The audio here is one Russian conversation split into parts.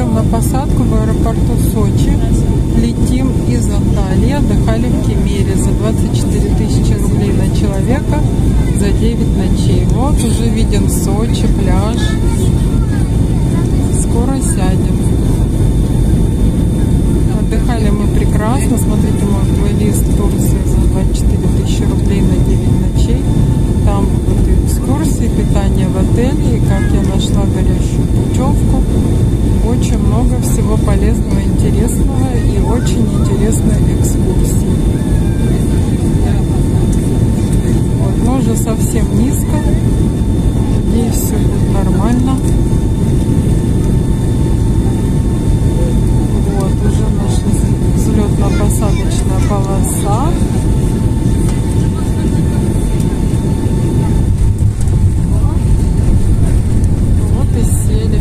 идем на посадку в аэропорту Сочи. Летим из Анталии, отдыхали в Кемере за 24 тысячи рублей на человека за 9 ночей. Вот уже виден Сочи, пляж. Скоро сядем. Отдыхали мы прекрасно. Смотрите, плыли из Турции за 24 тысячи рублей на 9 ночей. Там будут экскурсии, питание в отеле. И как я нашла горящую путевку. Очень много всего полезного, интересного и очень интересной экскурсии. Вот, мы уже совсем низко. Надеюсь, все будет нормально. Вот, уже наша взлетно-посадочная полоса. Вот и сели.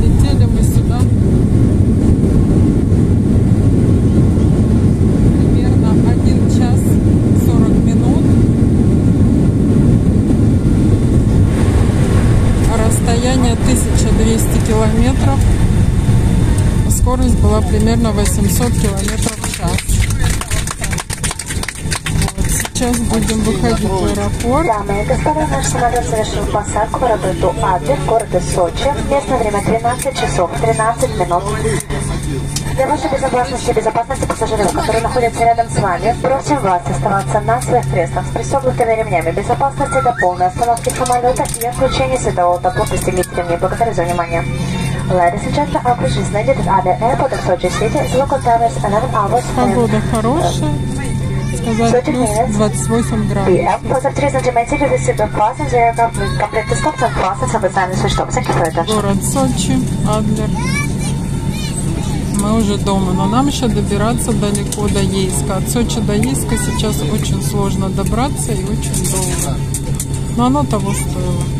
Летели мы сюда примерно 1 час 40 минут. Расстояние 1200 километров. Скорость была примерно 800 километров в час. Вот, сейчас будем выходить в аэропорт. Дамы и господа, наш самолет совершил посадку в аэропорту Адлер, города Сочи. Местное время 13 часов 13 минут. Для вашей безопасности и безопасности пассажиров, которые находятся рядом с вами, просим вас оставаться на своих креслах с пристегнутыми ремнями безопасности до полной остановки самолета и отключения светового табло пристегните ремни. Благодарю за внимание. Ladies and gentlemen, our cruise is landed at Adler Airport of Sochi City. Its local time is 11 hours and Погода хорошая. Сказать плюс 28 градусов. Город Сочи, Адлер. Мы уже дома, но нам еще добираться далеко до Ейска. От Сочи до Ейска сейчас очень сложно добраться и очень долго. Но оно того стоило.